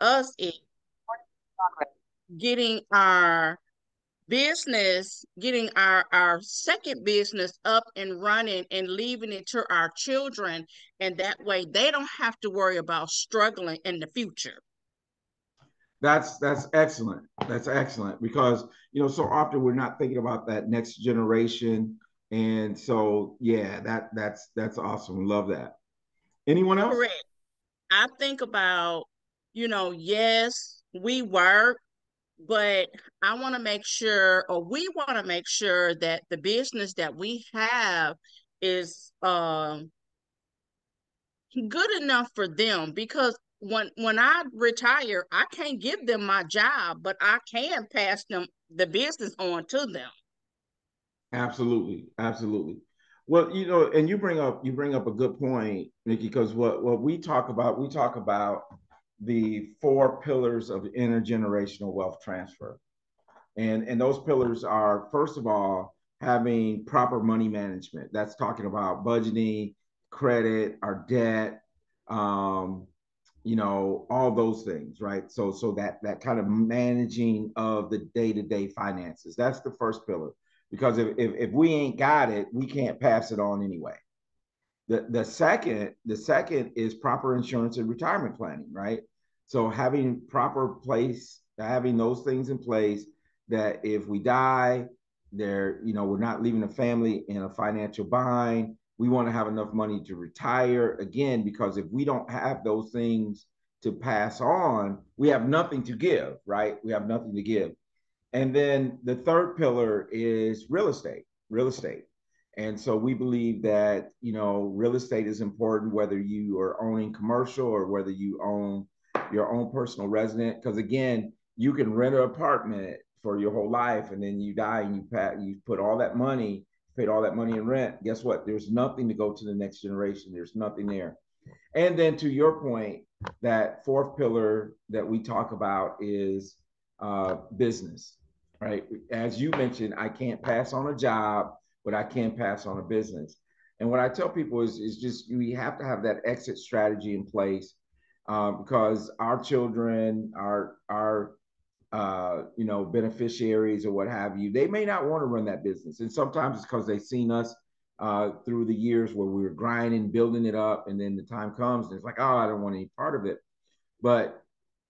us is getting our business, getting our, our second business up and running and leaving it to our children. And that way they don't have to worry about struggling in the future. That's that's excellent. That's excellent because you know so often we're not thinking about that next generation, and so yeah, that that's that's awesome. Love that. Anyone else? Correct. I think about you know yes we work but I want to make sure, or we want to make sure that the business that we have is um, good enough for them because when when I retire, I can't give them my job, but I can pass them the business on to them. Absolutely, absolutely. Well, you know, and you bring up you bring up a good point, Nikki, because what what we talk about, we talk about the four pillars of intergenerational wealth transfer. And, and those pillars are, first of all, having proper money management. That's talking about budgeting, credit, our debt, um, you know, all those things, right? So, so that that kind of managing of the day-to-day finances. That's the first pillar. Because if, if, if we ain't got it, we can't pass it on anyway. The, the second the second is proper insurance and retirement planning, right? So having proper place, having those things in place that if we die, there, you know, we're not leaving a family in a financial bind. We want to have enough money to retire again, because if we don't have those things to pass on, we have nothing to give, right? We have nothing to give. And then the third pillar is real estate, real estate. And so we believe that, you know, real estate is important, whether you are owning commercial or whether you own your own personal resident. Because again, you can rent an apartment for your whole life and then you die and you pat you put all that money, paid all that money in rent. Guess what? There's nothing to go to the next generation. There's nothing there. And then to your point, that fourth pillar that we talk about is uh, business, right? As you mentioned, I can't pass on a job but I can't pass on a business. And what I tell people is, is just we have to have that exit strategy in place uh, because our children, our our uh, you know beneficiaries or what have you, they may not want to run that business, and sometimes it's because they've seen us uh, through the years where we were grinding, building it up, and then the time comes and it's like, oh, I don't want any part of it. But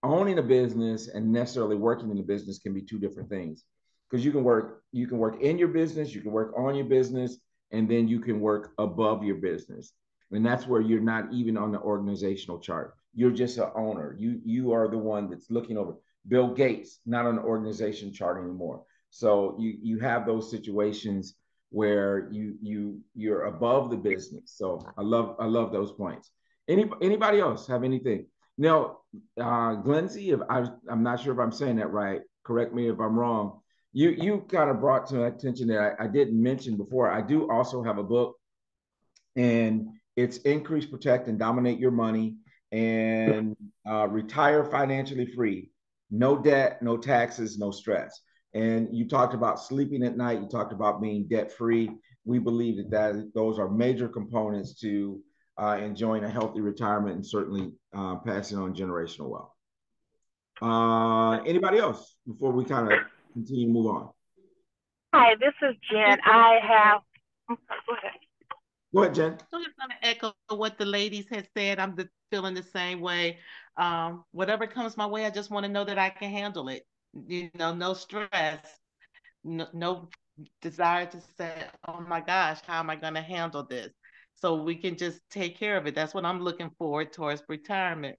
owning a business and necessarily working in the business can be two different things because you can work you can work in your business you can work on your business and then you can work above your business. And that's where you're not even on the organizational chart. You're just an owner. You you are the one that's looking over. Bill gates not on the organization chart anymore. So you you have those situations where you you you're above the business. So i love i love those points. Any anybody else have anything? Now uh glenzie if i i'm not sure if i'm saying that right correct me if i'm wrong you you kind of brought to my attention that I, I didn't mention before. I do also have a book, and it's increase, protect, and dominate your money, and uh, retire financially free, no debt, no taxes, no stress. And you talked about sleeping at night. You talked about being debt free. We believe that, that those are major components to uh, enjoying a healthy retirement and certainly uh, passing on generational wealth. Uh, anybody else before we kind of continue to move on. Hi, this is Jen. I have. Go ahead. Go ahead, Jen. I'm just going to echo what the ladies had said. I'm the, feeling the same way. Um, whatever comes my way, I just want to know that I can handle it. You know, no stress, no, no desire to say, oh my gosh, how am I going to handle this? So we can just take care of it. That's what I'm looking forward towards retirement.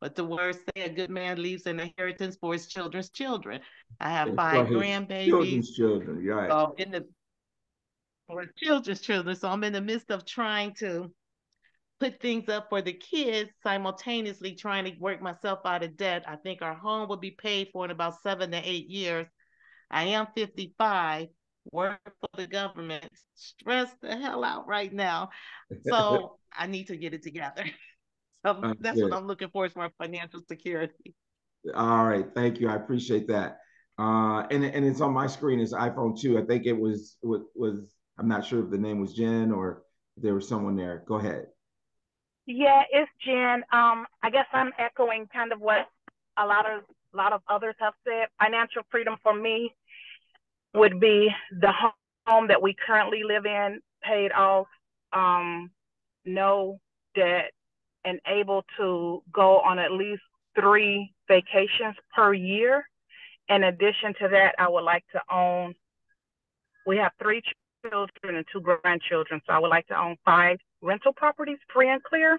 But the words say a good man leaves an inheritance for his children's children. I have five grandbabies. Children's children, right. So in the for children's children. So I'm in the midst of trying to put things up for the kids, simultaneously trying to work myself out of debt. I think our home will be paid for in about seven to eight years. I am 55, work for the government, stressed the hell out right now. So I need to get it together. So that's what I'm looking for is more financial security. All right, thank you. I appreciate that. Uh, and and it's on my screen is iPhone two. I think it was was, was I'm not sure if the name was Jen or there was someone there. Go ahead. Yeah, it's Jen. Um, I guess I'm echoing kind of what a lot of a lot of others have said. Financial freedom for me would be the home that we currently live in, paid off, um, no debt, and able to go on at least three vacations per year. In addition to that, I would like to own, we have three children and two grandchildren, so I would like to own five rental properties free and clear.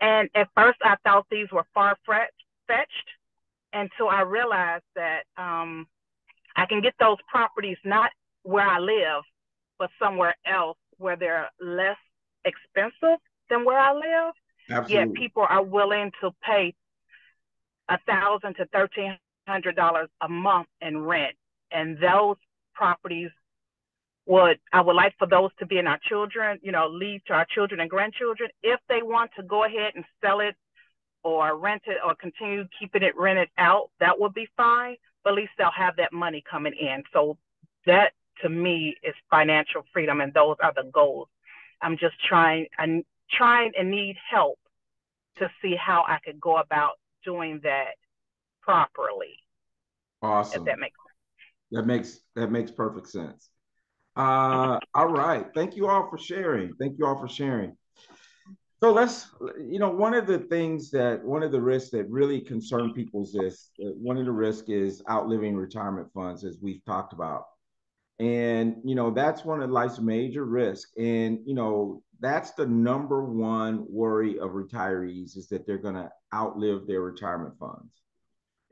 And at first, I thought these were far fetched until I realized that um, I can get those properties not where I live, but somewhere else where they're less expensive than where I live. Absolutely. Yet people are willing to pay a thousand to thirteen hundred dollars a month in rent, and those properties would I would like for those to be in our children, you know, leave to our children and grandchildren. If they want to go ahead and sell it or rent it or continue keeping it rented out, that would be fine. But at least they'll have that money coming in. So that to me is financial freedom, and those are the goals. I'm just trying. I'm trying and need help to see how I could go about doing that properly. Awesome. If that makes sense. That makes that makes perfect sense. Uh, all right. Thank you all for sharing. Thank you all for sharing. So let's, you know, one of the things that one of the risks that really concern people is this. Uh, one of the risks is outliving retirement funds, as we've talked about, and you know that's one of life's major risks. And you know that's the number one worry of retirees is that they're going to outlive their retirement funds.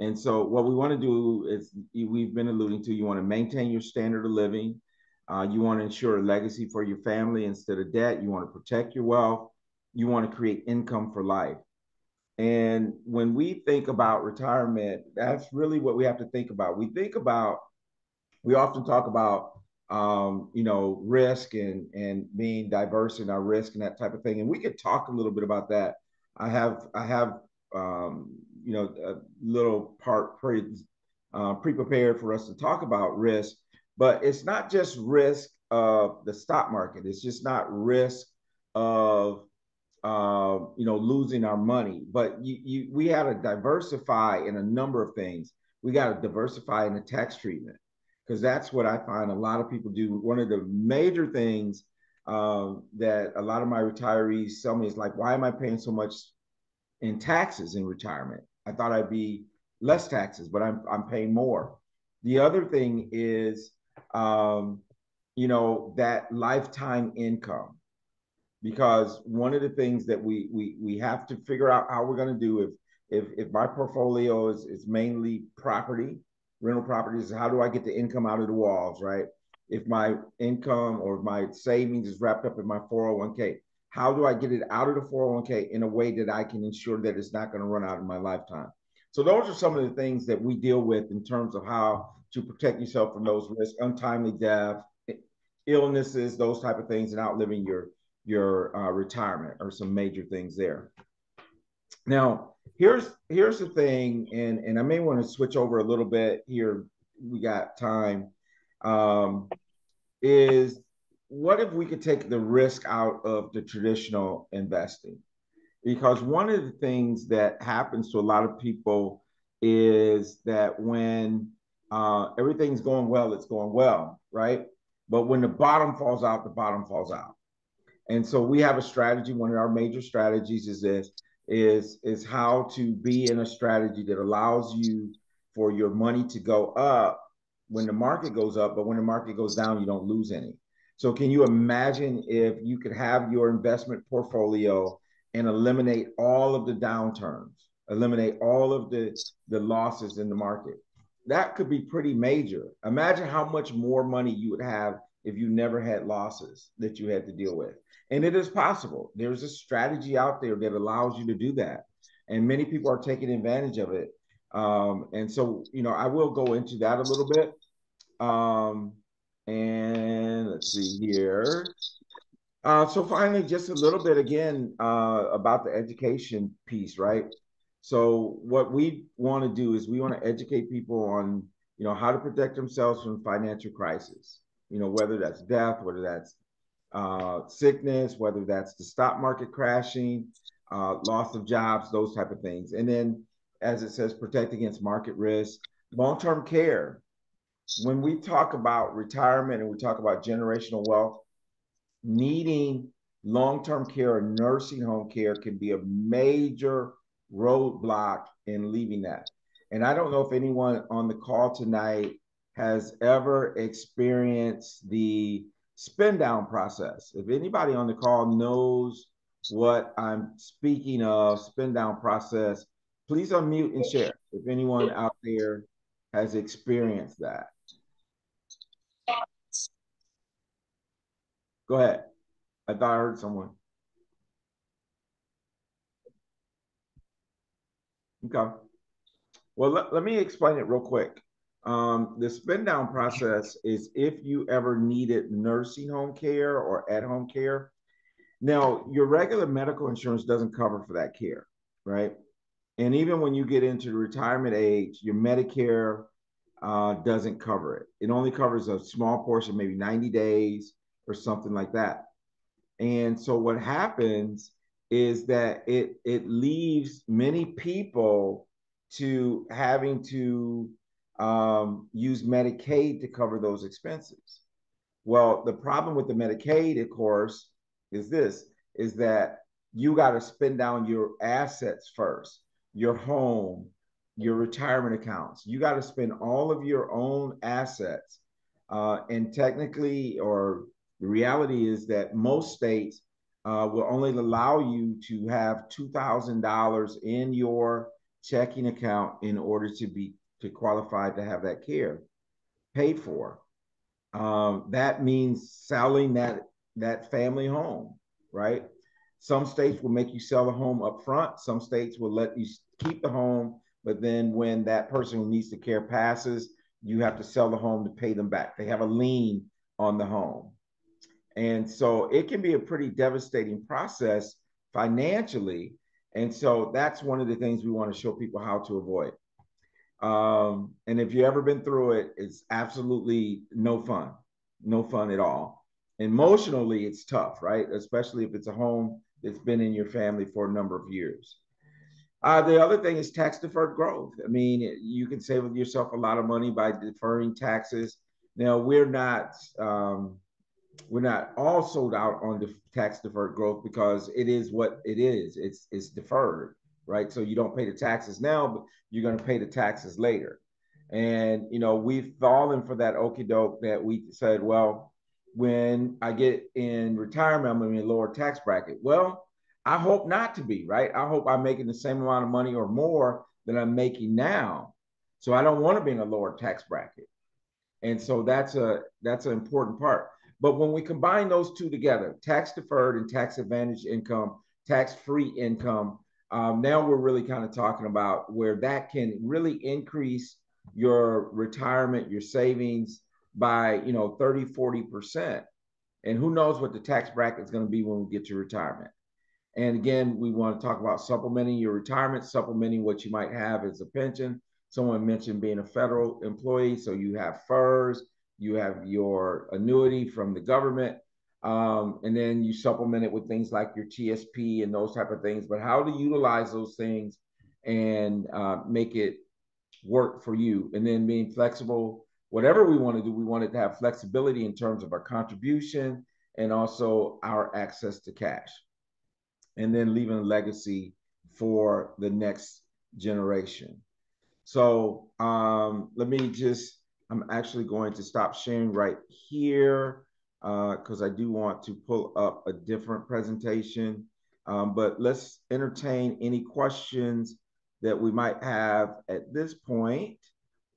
And so what we want to do is we've been alluding to you want to maintain your standard of living uh, you want to ensure a legacy for your family instead of debt. You want to protect your wealth. You want to create income for life. And when we think about retirement, that's really what we have to think about. We think about, we often talk about, um, you know, risk and and being diverse in our risk and that type of thing. And we could talk a little bit about that. I have I have um, you know a little part pre uh, pre prepared for us to talk about risk but it's not just risk of the stock market. It's just not risk of uh, you know losing our money. But you, you we had to diversify in a number of things. We got to diversify in the tax treatment because that's what I find a lot of people do. One of the major things um, that a lot of my retirees tell me is like, why am I paying so much in taxes in retirement? I thought I'd be less taxes, but I'm I'm paying more. The other thing is um, you know, that lifetime income. Because one of the things that we we we have to figure out how we're going to do if if if my portfolio is is mainly property, rental properties, how do I get the income out of the walls, right? If my income or my savings is wrapped up in my 401k, how do I get it out of the 401k in a way that I can ensure that it's not going to run out in my lifetime? So those are some of the things that we deal with in terms of how to protect yourself from those risks, untimely death, illnesses, those type of things, and outliving your your uh, retirement are some major things there. Now, here's here's the thing, and and I may want to switch over a little bit here. We got time. Um, is what if we could take the risk out of the traditional investing? Because one of the things that happens to a lot of people is that when uh, everything's going well, it's going well, right? But when the bottom falls out, the bottom falls out. And so we have a strategy. One of our major strategies is this is is how to be in a strategy that allows you for your money to go up when the market goes up, but when the market goes down, you don't lose any. So can you imagine if you could have your investment portfolio and eliminate all of the downturns, eliminate all of the, the losses in the market? that could be pretty major. Imagine how much more money you would have if you never had losses that you had to deal with. And it is possible. There's a strategy out there that allows you to do that. And many people are taking advantage of it. Um, and so, you know, I will go into that a little bit. Um, and let's see here. Uh, so finally, just a little bit again uh, about the education piece, right? So what we want to do is we want to educate people on, you know, how to protect themselves from financial crisis. You know, whether that's death, whether that's uh, sickness, whether that's the stock market crashing, uh, loss of jobs, those type of things. And then as it says, protect against market risk. Long term care. When we talk about retirement and we talk about generational wealth, needing long term care or nursing home care can be a major roadblock in leaving that. And I don't know if anyone on the call tonight has ever experienced the spend down process. If anybody on the call knows what I'm speaking of, spend down process, please unmute and share if anyone out there has experienced that. Go ahead. I thought I heard someone. Okay. Well, let, let me explain it real quick. Um, the spend down process is if you ever needed nursing home care or at home care. Now, your regular medical insurance doesn't cover for that care, right? And even when you get into retirement age, your Medicare uh, doesn't cover it. It only covers a small portion, maybe 90 days or something like that. And so what happens is that it it leaves many people to having to um, use Medicaid to cover those expenses. Well, the problem with the Medicaid, of course, is this: is that you got to spend down your assets first, your home, your retirement accounts. You got to spend all of your own assets. Uh, and technically, or the reality is that most states uh, will only allow you to have $2,000 in your checking account in order to be to qualify to have that care paid for. Um, that means selling that that family home, right? Some states will make you sell the home up front. Some states will let you keep the home, but then when that person who needs the care passes, you have to sell the home to pay them back. They have a lien on the home. And so it can be a pretty devastating process financially and so that's one of the things we want to show people how to avoid. Um, and if you've ever been through it, it's absolutely no fun, no fun at all. Emotionally, it's tough, right? Especially if it's a home that's been in your family for a number of years. Uh, the other thing is tax deferred growth. I mean, you can save yourself a lot of money by deferring taxes. Now, we're not um, we're not all sold out on the tax deferred growth because it is what it is. It's it's deferred, right? So you don't pay the taxes now, but you're going to pay the taxes later. And you know, we've fallen for that okey doke that we said, well, when I get in retirement, I'm going to be in a lower tax bracket. Well, I hope not to be, right? I hope I'm making the same amount of money or more than I'm making now. So I don't want to be in a lower tax bracket. And so that's a that's an important part. But when we combine those two together, tax deferred and tax advantage income, tax free income, um, now we're really kind of talking about where that can really increase your retirement, your savings by, you know, 30, 40%. And who knows what the tax bracket is going to be when we get to retirement. And again, we want to talk about supplementing your retirement, supplementing what you might have as a pension. Someone mentioned being a federal employee, so you have FERS, you have your annuity from the government, um, and then you supplement it with things like your TSP and those type of things. But how to utilize those things and uh, make it work for you, and then being flexible. Whatever we want to do, we want it to have flexibility in terms of our contribution and also our access to cash, and then leaving a legacy for the next generation. So um, let me just I'm actually going to stop sharing right here because uh, I do want to pull up a different presentation. Um, but let's entertain any questions that we might have at this point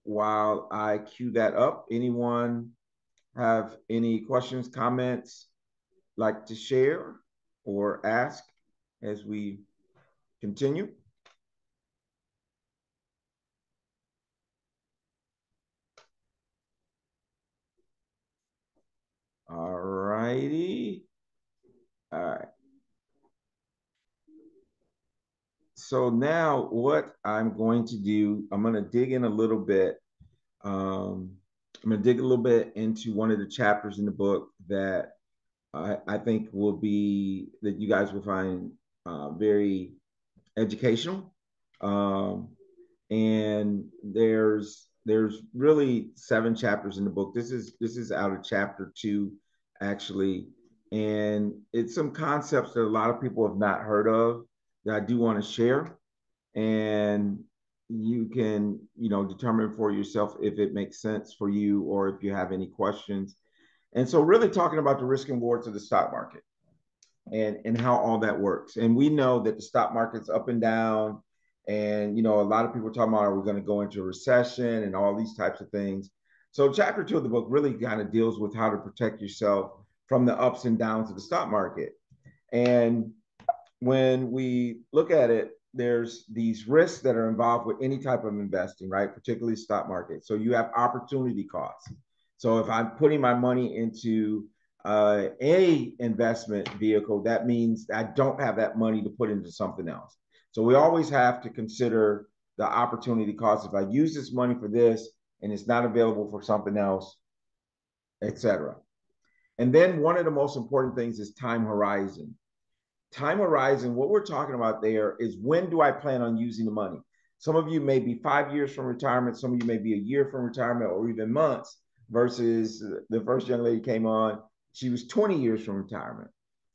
while I queue that up. Anyone have any questions, comments, like to share or ask as we continue? All All right. So now what I'm going to do, I'm going to dig in a little bit. Um, I'm going to dig a little bit into one of the chapters in the book that I, I think will be, that you guys will find uh, very educational. Um, and there's there's really seven chapters in the book. This is this is out of chapter two, actually, and it's some concepts that a lot of people have not heard of that I do want to share, and you can you know determine for yourself if it makes sense for you or if you have any questions. And so, really talking about the risk and rewards of the stock market and and how all that works. And we know that the stock market's up and down and you know, a lot of people are talking about are we going to go into a recession and all these types of things. So chapter two of the book really kind of deals with how to protect yourself from the ups and downs of the stock market. And when we look at it, there's these risks that are involved with any type of investing, right? Particularly stock market. So you have opportunity costs. So if I'm putting my money into uh, a investment vehicle, that means I don't have that money to put into something else. So we always have to consider the opportunity cost. If I use this money for this and it's not available for something else, etc. And then one of the most important things is time horizon. Time horizon, what we're talking about there is when do I plan on using the money? Some of you may be five years from retirement, some of you may be a year from retirement or even months, versus the first young lady came on, she was 20 years from retirement.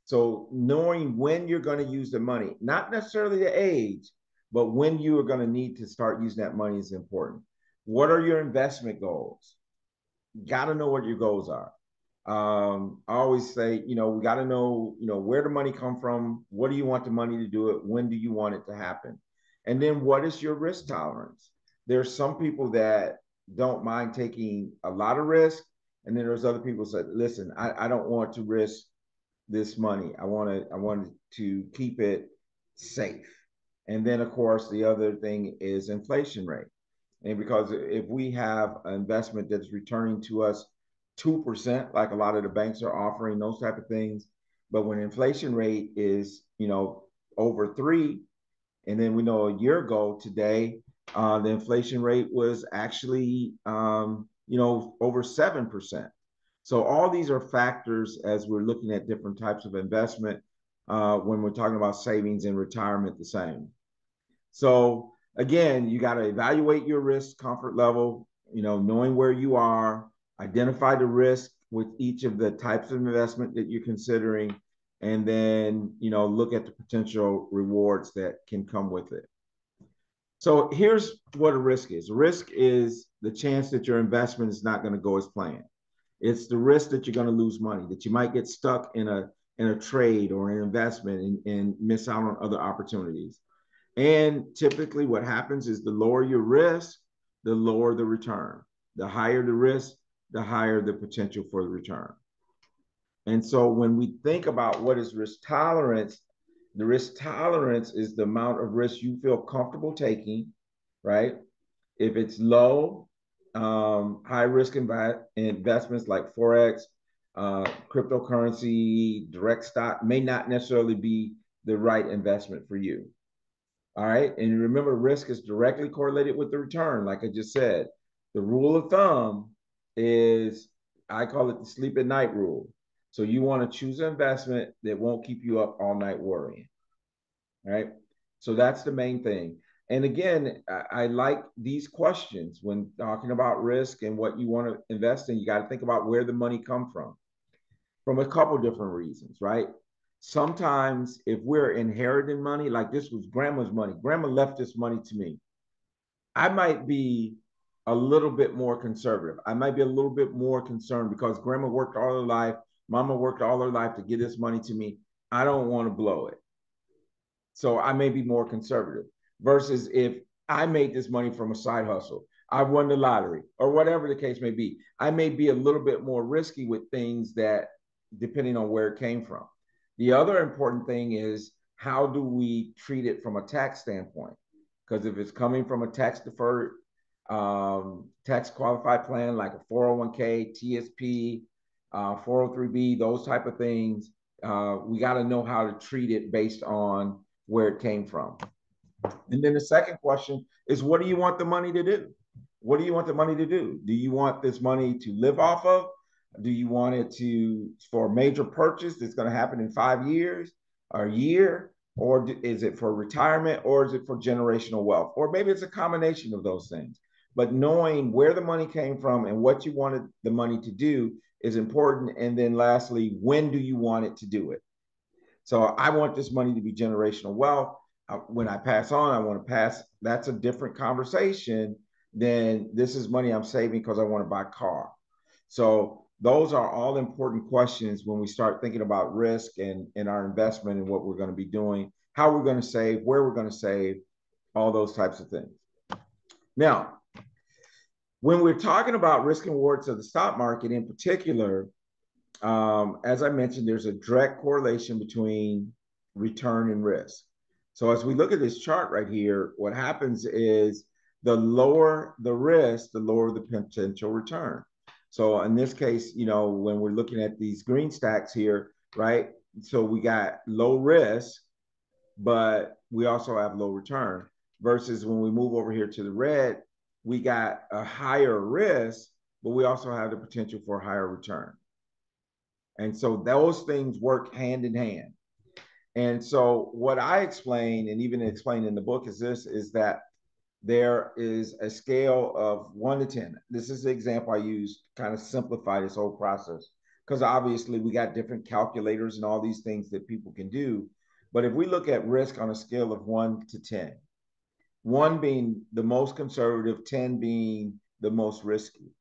So knowing when you're going to use the money, not necessarily the age, but when you are going to need to start using that money is important. What are your investment goals? Got to know what your goals are. Um, I always say, you know, we got to know, you know, where the money come from. What do you want the money to do it? When do you want it to happen? And then what is your risk tolerance? There's some people that don't mind taking a lot of risk. And then there's other people that listen, I, I don't want to risk this money. I want to I wanted to keep it safe. And then of course the other thing is inflation rate. And because if we have an investment that's returning to us 2%, like a lot of the banks are offering, those type of things. But when inflation rate is, you know, over three, and then we know a year ago today, uh, the inflation rate was actually, um, you know, over 7%. So all these are factors as we're looking at different types of investment uh, when we're talking about savings and retirement the same. So again, you got to evaluate your risk comfort level, you know, knowing where you are, identify the risk with each of the types of investment that you're considering, and then, you know, look at the potential rewards that can come with it. So here's what a risk is. Risk is the chance that your investment is not going to go as planned. It's the risk that you're going to lose money, that you might get stuck in a in a trade or an investment and, and miss out on other opportunities. And typically, what happens is the lower your risk, the lower the return. The higher the risk, the higher the potential for the return. And so, when we think about what is risk tolerance, the risk tolerance is the amount of risk you feel comfortable taking, right? If it's low, um, high risk inv- investments like Forex, uh, cryptocurrency, direct stock may not necessarily be the right investment for you. All right. And remember, risk is directly correlated with the return. Like I just said, the rule of thumb is I call it the sleep at night rule. So you want to choose an investment that won't keep you up all night worrying. All right. So that's the main thing. And again, I, I, like these questions when talking about risk and what you want to invest in. You got to think about where the money come from, from a couple different reasons, right? Sometimes if we're inheriting money, like this was grandma's money, grandma left this money to me. I might be a little bit more conservative. I might be a little bit more concerned because grandma worked all her life, mama worked all her life to get this money to me. I don't want to blow it. So I may be more conservative versus if I made this money from a side hustle, I won the lottery, or whatever the case may be. I may be a little bit more risky with things that, depending on where it came from. The other important thing is how do we treat it from a tax standpoint? Because if it's coming from a tax deferred, um, tax qualified plan like a 401k, TSP, uh, 403b, those type of things, uh, we got to know how to treat it based on where it came from. And then the second question is what do you want the money to do? What do you want the money to do? Do you want this money to live off of? Do you want it to for a major purchase that's going to happen in five years or a year? or is it for retirement or is it for generational wealth? Or maybe it's a combination of those things. But knowing where the money came from and what you wanted the money to do is important. And then lastly when do you want it to do it? So i want this money to be generational wealth. Uh, when i pass on i want to pass that's a different conversation than this is money i'm saving because i want to buy a car. So those are all important questions when we start thinking about risk and, and our investment and what we're going to be doing, how we're going to save, where we're going to save, all those types of things. Now, when we're talking about risk and rewards of the stock market in particular, um, as I mentioned, there's a direct correlation between return and risk. So as we look at this chart right here, what happens is the lower the risk, the lower the potential return. So in this case, you know, when we're looking at these green stacks here, right? So we got low risk, but we also have low return. Versus when we move over here to the red, we got a higher risk, but we also have the potential for a higher return. And so those things work hand in hand. And so what I explain and even explain in the book is this is that there is a scale of one to 10. This is the example I use to kind of simplify this whole process because obviously we got different calculators and all these things that people can do. But if we look at risk on a scale of one to 10, one being the most conservative, 10 being the most risky,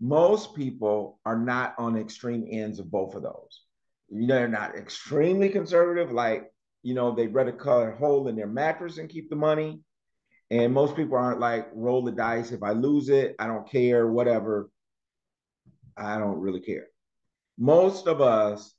most people are not on extreme ends of both of those. You know, they're not extremely conservative, like, you know, they'd rather cut a hole in their mattress and keep the money and most people aren't like roll the dice. If I lose it, I don't care, whatever. I don't really care. Most of us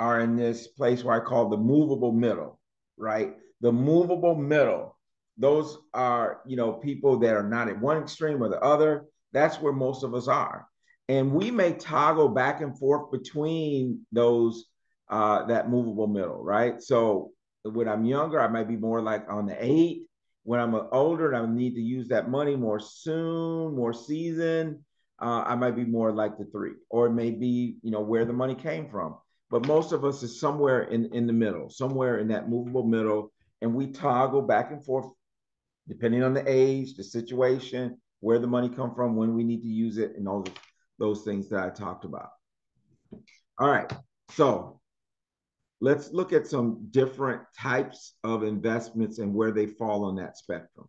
are in this place where I call the movable middle, right? The movable middle. Those are, you know, people that are not at one extreme or the other. That's where most of us are. And we may toggle back and forth between those, uh, that movable middle, right? So when I'm younger, I might be more like on the eight when I'm older and I need to use that money more soon, more season, uh, I might be more like the three, or it may be, you know, where the money came from. But most of us is somewhere in, in the middle, somewhere in that movable middle. And we toggle back and forth depending on the age, the situation, where the money come from, when we need to use it, and all those things that I talked about. All right. So let's look at some different types of investments and where they fall on that spectrum.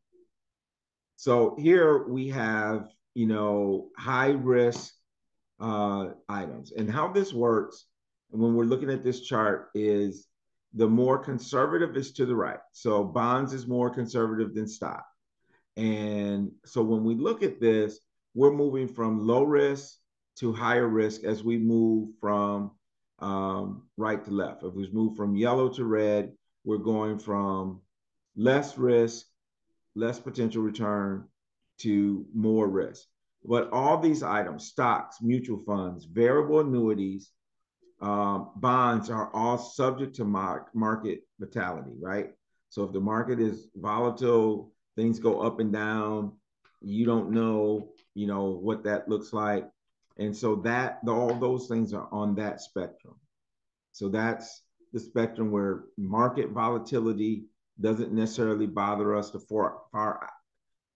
So here we have, you know, high risk uh, items. And how this works when we're looking at this chart is the more conservative is to the right. So bonds is more conservative than stock. And so when we look at this, we're moving from low risk to higher risk as we move from um, right to left. If we move from yellow to red, we're going from less risk, less potential return to more risk. But all these items, stocks, mutual funds, variable annuities, um, bonds are all subject to market volatility, right? So if the market is volatile, things go up and down, you don't know, you know, what that looks like. And so that all those things are on that spectrum. So that's the spectrum where market volatility doesn't necessarily bother us. The far, far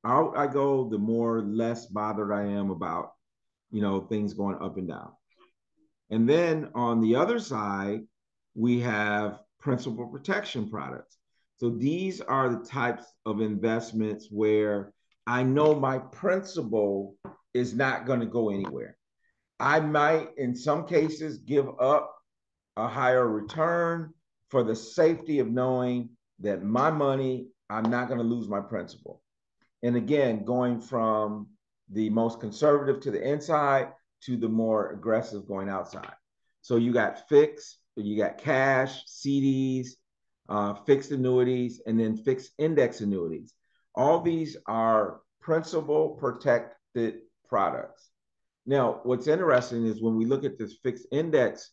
out I go, the more less bothered I am about, you know, things going up and down. And then on the other side, we have principal protection products. So these are the types of investments where I know my principal is not going to go anywhere. I might, in some cases, give up a higher return for the safety of knowing that my money, I'm not going to lose my principal. And again, going from the most conservative to the inside to the more aggressive going outside. So you got fixed, you got cash, CDs, uh, fixed annuities, and then fixed index annuities. All these are principal protected products. Now, what's interesting is when we look at this fixed index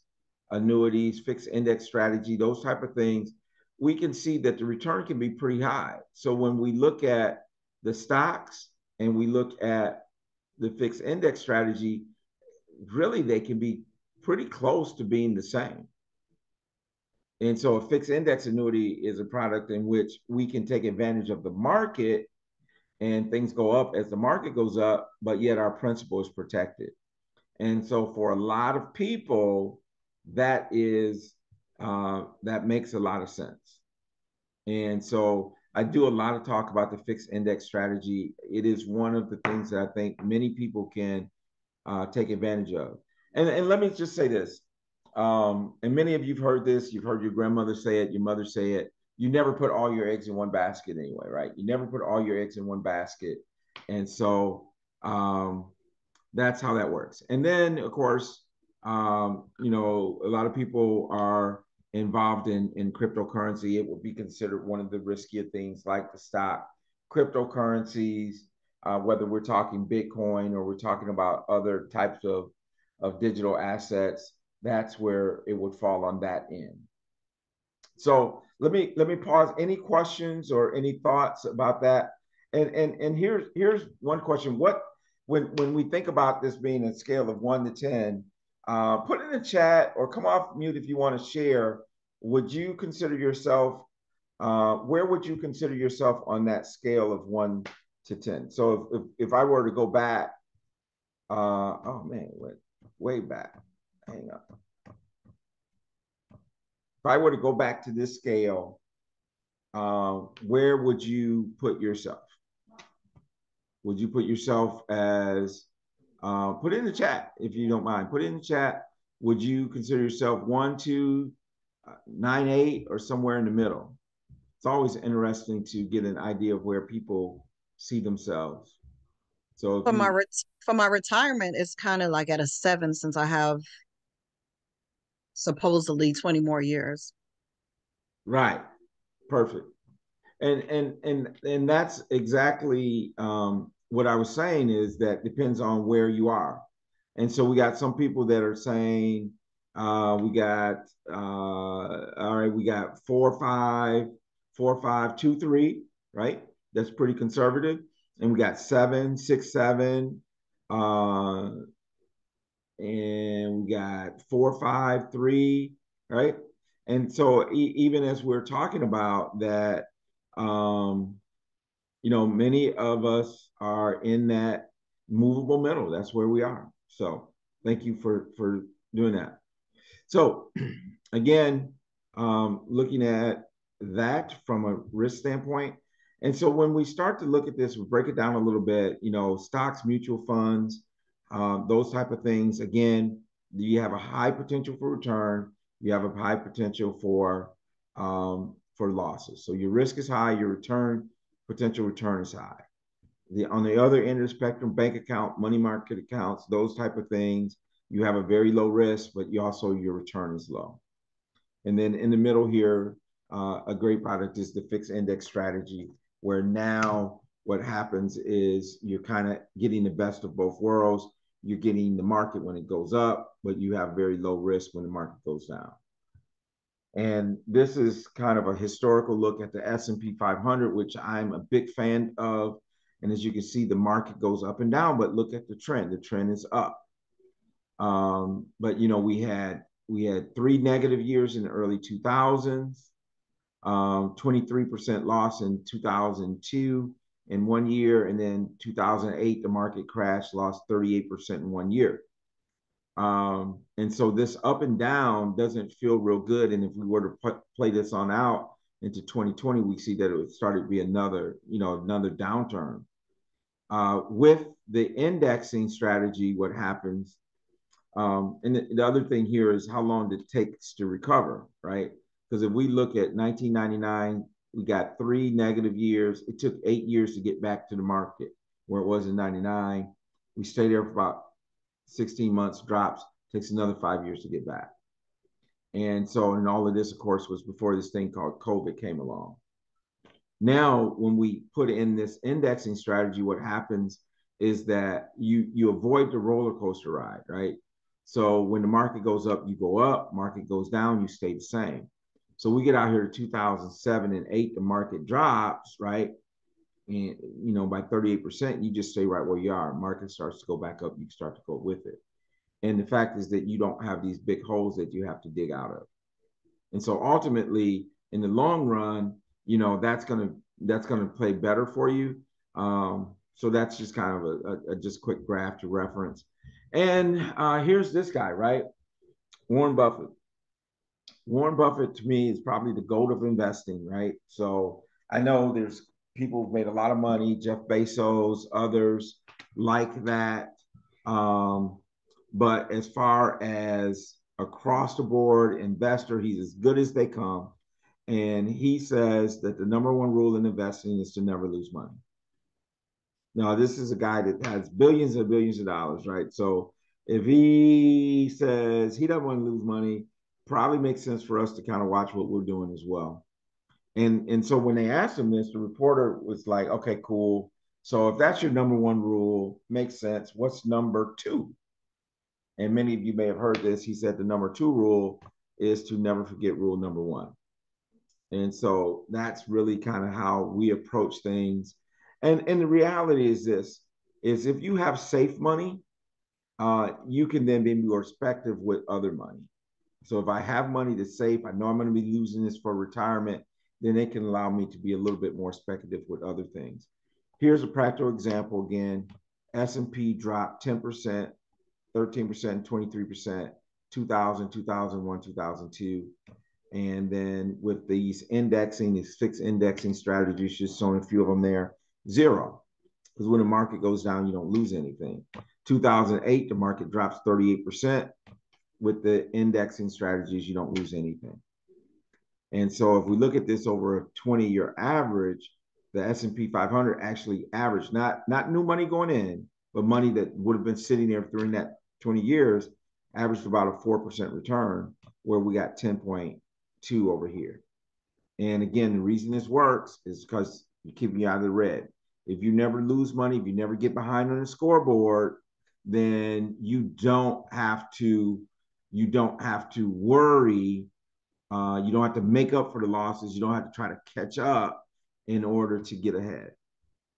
annuities, fixed index strategy, those type of things, we can see that the return can be pretty high. So when we look at the stocks and we look at the fixed index strategy, really they can be pretty close to being the same. And so a fixed index annuity is a product in which we can take advantage of the market and things go up as the market goes up, but yet our principal is protected. And so for a lot of people, that is uh, that makes a lot of sense. And so I do a lot of talk about the fixed index strategy. It is one of the things that I think many people can uh, take advantage of. And, and let me just say this. Um, and many of you've heard this, you've heard your grandmother say it, your mother say it. You never put all your eggs in one basket anyway, right? You never put all your eggs in one basket. And so um, that's how that works. And then, of course, um, you know, a lot of people are involved in, in cryptocurrency. It would be considered one of the riskier things like the stock. Cryptocurrencies, uh, whether we're talking Bitcoin or we're talking about other types of, of digital assets, that's where it would fall on that end. So let me let me pause. Any questions or any thoughts about that? And and and here's here's one question. What when when we think about this being a scale of one to ten, uh, put in the chat or come off mute if you want to share. Would you consider yourself? Uh, where would you consider yourself on that scale of one to ten? So if if, if I were to go back, uh, oh man, way back. Hang on. If I were to go back to this scale, uh, where would you put yourself? Would you put yourself as uh, put it in the chat if you don't mind. Put it in the chat. Would you consider yourself one, two, uh, nine, eight, or somewhere in the middle? It's always interesting to get an idea of where people see themselves. So for you, my for my retirement, it's kind of like at a seven since I have supposedly twenty more years. Right. Perfect. And and and and that's exactly um, what I was saying is that depends on where you are. And so we got some people that are saying, uh, we got, uh, all right, we got four, five, four, five, two, three, right? That's pretty conservative. And we got seven, six, seven, uh, and we got four, five, three, right? And so e- even as we're talking about that, um, you know, many of us are in that movable middle. That's where we are. So thank you for for doing that. So again, um, looking at that from a risk standpoint. And so when we start to look at this, we break it down a little bit, you know, stocks, mutual funds, um, those type of things. Again, you have a high potential for return. You have a high potential for um, for losses. So your risk is high, your return potential return is high. The, on the other end of the spectrum, bank account, money market accounts, those type of things, you have a very low risk, but you also your return is low. And then in the middle here, uh, a great product is the fixed index strategy, where now what happens is you're kind of getting the best of both worlds. You're getting the market when it goes up, but you have very low risk when the market goes down. And this is kind of a historical look at the S&P 500, which I'm a big fan of. And as you can see, the market goes up and down, but look at the trend. The trend is up. Um, but you know, we had we had three negative years in the early 2000s, um, 23% loss in 2002 in one year, and then 2008 the market crashed, lost 38% in one year. Um, and so this up and down doesn't feel real good. And if we were to put, play this on out into 2020, we see that it would start to be another, you know, another downturn. Uh, with the indexing strategy, what happens? Um, and the, the other thing here is how long it takes to recover, right? Because if we look at 1999, we got three negative years. It took eight years to get back to the market where it was in 99. We stayed there for about 16 months drops, takes another five years to get back. And so, and all of this, of course, was before this thing called COVID came along. Now, when we put in this indexing strategy, what happens is that you you avoid the roller coaster ride, right? So when the market goes up, you go up. Market goes down, you stay the same. So we get out here to 2007 and eight, the market drops, right? and you know by 38% you just stay right where you are market starts to go back up you start to go with it and the fact is that you don't have these big holes that you have to dig out of And so ultimately, in the long run, you know, that's gonna that's gonna play better for you. Um, so that's just kind of a, a, a just quick graph to reference. And uh, here's this guy, right? Warren Buffett. Warren Buffett to me is probably the goat of investing, right? So I know there's people who've made a lot of money, Jeff Bezos, others like that. Um, but as far as across the board investor, he's as good as they come. And he says that the number one rule in investing is to never lose money. Now, this is a guy that has billions and billions of dollars, right? So if he says he doesn't want to lose money, probably makes sense for us to kind of watch what we're doing as well. And and so when they asked him this, the reporter was like, okay, cool. So if that's your number one rule, makes sense. What's number two? And many of you may have heard this. He said the number two rule is to never forget rule number one. And so that's really kind of how we approach things. And and the reality is this is if you have safe money, uh, you can then be more effective with other money. So if I have money to save, I know I'm going to be losing this for retirement, then it can allow me to be a little bit more speculative with other things. Here's a practical example again. S&P dropped 10%, 13%, 23%, 2000, 2001, 2002. And then with these indexing, these fixed indexing strategies, just showing a few of them there, zero. Because when the market goes down, you don't lose anything. 2008, the market drops 38% with the indexing strategies, you don't lose anything. And so if we look at this over a 20 year average, the S&P 500 actually averaged not not new money going in, but money that would have been sitting there during that 20 years averaged about a 4% return where we got 10.2 over here. And again, the reason this works is because you keep me out of the red. If you never lose money, if you never get behind on the scoreboard, then you don't have to you don't have to worry. Uh, you don't have to make up for the losses. You don't have to try to catch up in order to get ahead.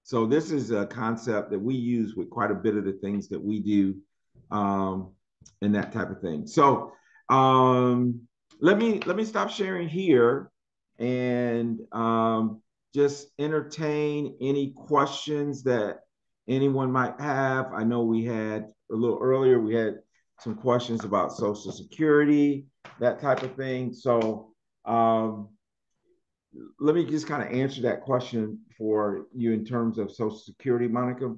So this is a concept that we use with quite a bit of the things that we do um, and that type of thing. So um, let me let me stop sharing here and um, just entertain any questions that anyone might have. I know we had a little earlier, we had some questions about Social Security, that type of thing. So um, let me just kind of answer that question for you in terms of Social Security, Monica.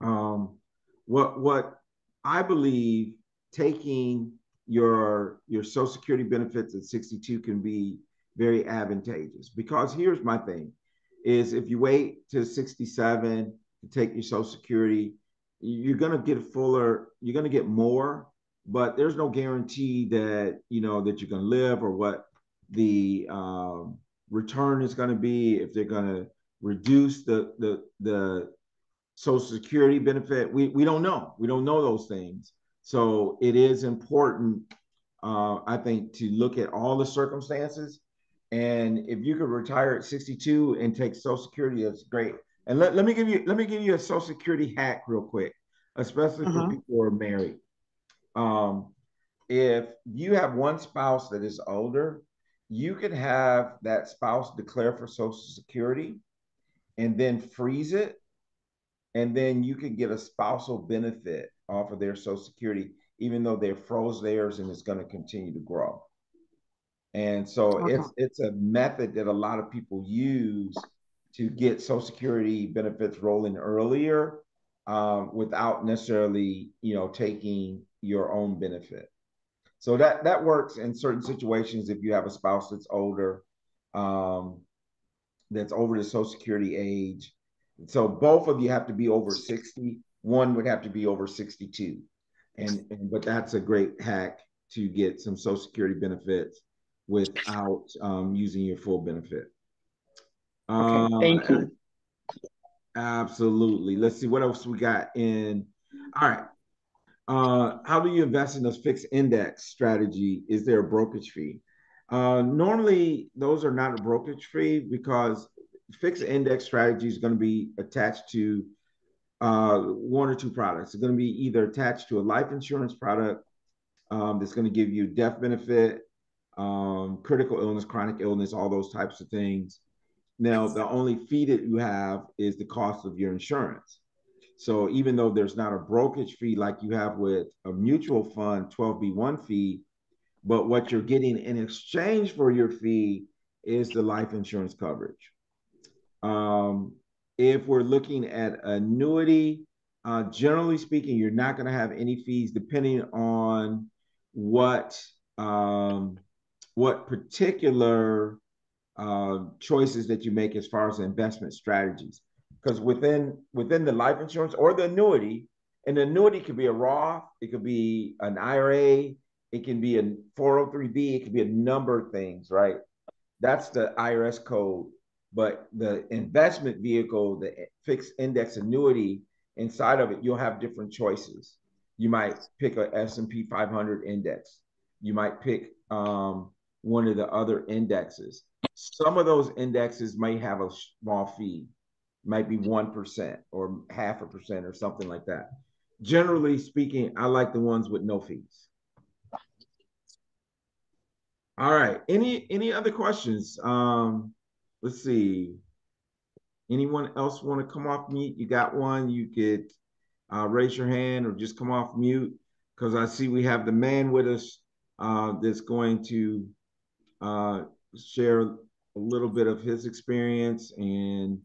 Um, what what I believe taking your your Social Security benefits at 62 can be very advantageous because here's my thing is if you wait to 67 to take your Social Security, you're gonna get fuller, you're gonna get more, but there's no guarantee that you know that you're gonna live or what the um, return is gonna be if they're gonna reduce the the the Social Security benefit. We we don't know. We don't know those things. So it is important, uh, I think, to look at all the circumstances. And if you could retire at 62 and take Social Security, that's great. And let, let me give you let me give you a Social Security hack real quick, especially uh-huh. for people who are married. Um, if you have one spouse that is older, you can have that spouse declare for Social Security and then freeze it. And then you can get a spousal benefit off of their Social Security, even though they froze theirs and it's going to continue to grow. And so okay. it's it's a method that a lot of people use to get Social Security benefits rolling earlier um, without necessarily, you know, taking your own benefit. So that that works in certain situations if you have a spouse that's older, um, that's over the Social Security age. So both of you have to be over 60. One would have to be over 62. And, and but that's a great hack to get some Social Security benefits without um, using your full benefit. Okay, uh, thank you. Absolutely. Let's see what else we got in. All right. Uh, how do you invest in those fixed index strategy? Is there a brokerage fee? Uh, normally, those are not a brokerage fee because fixed index strategy is going to be attached to uh, one or two products. It's going to be either attached to a life insurance product um, that's going to give you death benefit um, critical illness, chronic illness, all those types of things. Now, the only fee that you have is the cost of your insurance. So even though there's not a brokerage fee like you have with a mutual fund 12B1 fee, but what you're getting in exchange for your fee is the life insurance coverage. Um, if we're looking at annuity, uh, generally speaking, you're not going to have any fees depending on what um, what particular uh, choices that you make as far as investment strategies. Because within within the life insurance or the annuity, an annuity could be a Roth, it could be an IRA, it can be a 403b, it could be a number of things, right? That's the IRS code. But the investment vehicle, the fixed index annuity, inside of it, you'll have different choices. You might pick a S&P 500 index. You might pick um, one of the other indexes. Some of those indexes might have a small fee, might be 1% or half a percent or something like that. Generally speaking, I like the ones with no fees. All right. Any any other questions? Um, let's see. Anyone else want to come off mute? You got one? You could uh, raise your hand or just come off mute because I see we have the man with us uh, that's going to uh, share a little bit of his experience and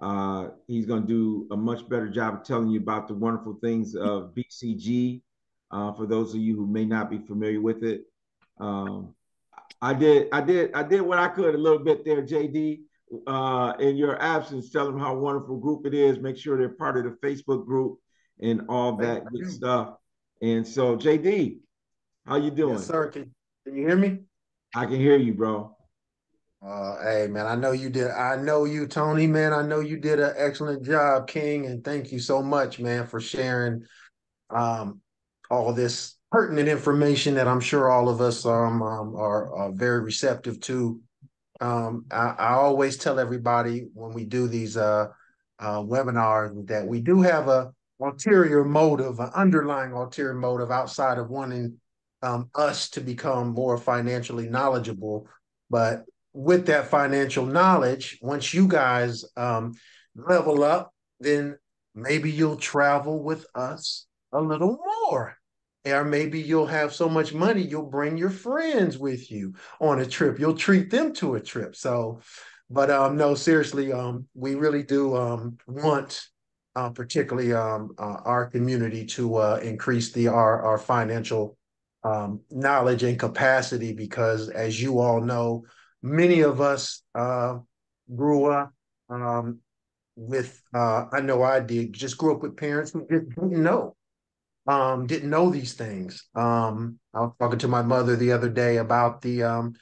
uh, he's going to do a much better job of telling you about the wonderful things of BCG uh, for those of you who may not be familiar with it. Um, I did, I did, I did what I could a little bit there, JD. Uh, in your absence, tell them how wonderful group it is. Make sure they're part of the Facebook group and all that good stuff. And so, JD, how you doing? Yes, sir. Can, can you hear me? I can hear you, bro. Uh, hey man, I know you did. I know you, Tony. Man, I know you did an excellent job, King, and thank you so much, man, for sharing um, all this pertinent information that I'm sure all of us um, um are, are, very receptive to. Um, I, I, always tell everybody when we do these uh, uh, webinars that we do have a ulterior motive, an underlying ulterior motive outside of wanting um, us to become more financially knowledgeable. But with that financial knowledge, once you guys um, level up, then maybe you'll travel with us a little more. Or maybe you'll have so much money you'll bring your friends with you on a trip. You'll treat them to a trip. So but um no seriously um we really do um want uh, particularly um uh, our community to uh, increase the our our financial um, knowledge and capacity because as you all know many of us uh, grew up um, with uh, i know i did just grew up with parents who just didn't know um, didn't know these things. Um, I was talking to my mother the other day about the. Um,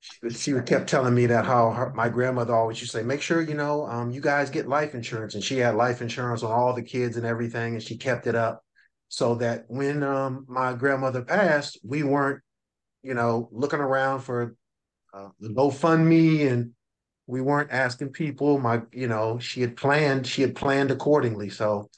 she, she kept telling me that how her, my grandmother always used to say, "Make sure you know, um, you guys get life insurance," and she had life insurance on all the kids and everything, and she kept it up so that when um, my grandmother passed, we weren't, you know, looking around for uh, the GoFundMe and we weren't asking people. My, you know, she had planned, she had planned accordingly. So,